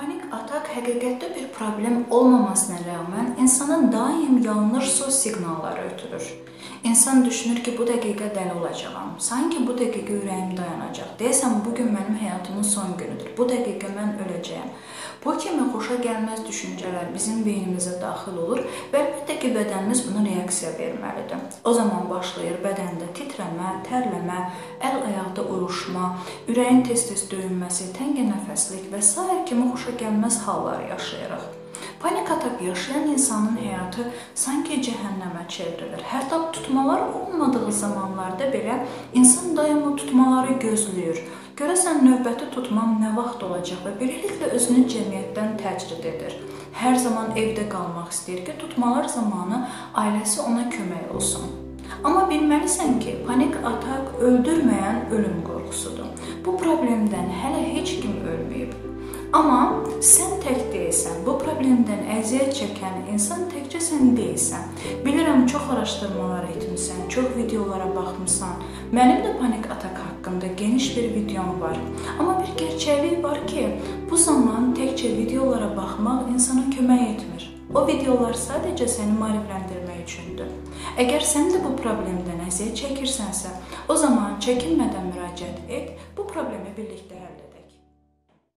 20 atak həqiqətdə bir problem olmamasına rəğmən insanın daim yanlış sos siqnalları ötürür. İnsan düşünür ki, bu dəqiqə dəli olacağam. Sanki bu dəqiqə ürəyim dayanacaq. Deyəsən bu gün mənim həyatımın son günüdür. Bu dəqiqə mən öləcəyəm. Bu kimi xoşa gəlməz düşüncələr bizim beynimizə daxil olur və əlbəttə ki, bədənimiz buna reaksiya verməlidir. O zaman başlayır bədəndə titrəmə, tərləmə, əl-ayaqda uyuşma, ürəyin tez-tez döyünməsi, təngə nəfəslik və s. kimi xoşa gəlməz hallar yaşayırıq. Panik atak yaşayan insanın həyatı sanki cəhənnəmə çevrilir. Hətta tutmalar olmadığı zamanlarda belə insan daima tutmaları gözləyir. Görəsən növbəti tutmam nə vaxt olacaq və beləliklə özünü cəmiyyətdən təcrid edir. Hər zaman evdə qalmaq istəyir ki, tutmalar zamanı ailəsi ona kömək olsun. Amma bilməlisən ki, panik atak öldürməyən ölüm qorxusudur. Bu problemdən hələ heç kim ölməyib. Amma sən tək deyilsən. Bu problemdən əziyyət çəkən insan təkcə sən deyilsən. Bilirəm çox araşdırmalar etmisən, çox videolara baxmısan. Mənim də panik atak haqqında geniş bir videom var. Amma bir gerçəklik var ki, bu zaman təkcə videolara baxmaq insana kömək etmir. O videolar sadəcə səni maarifləndirmək üçündür. Əgər sən də bu problemdən əziyyət çəkirsənsə, o zaman çəkinmədən müraciət et, bu problemi birlikdə həll edək.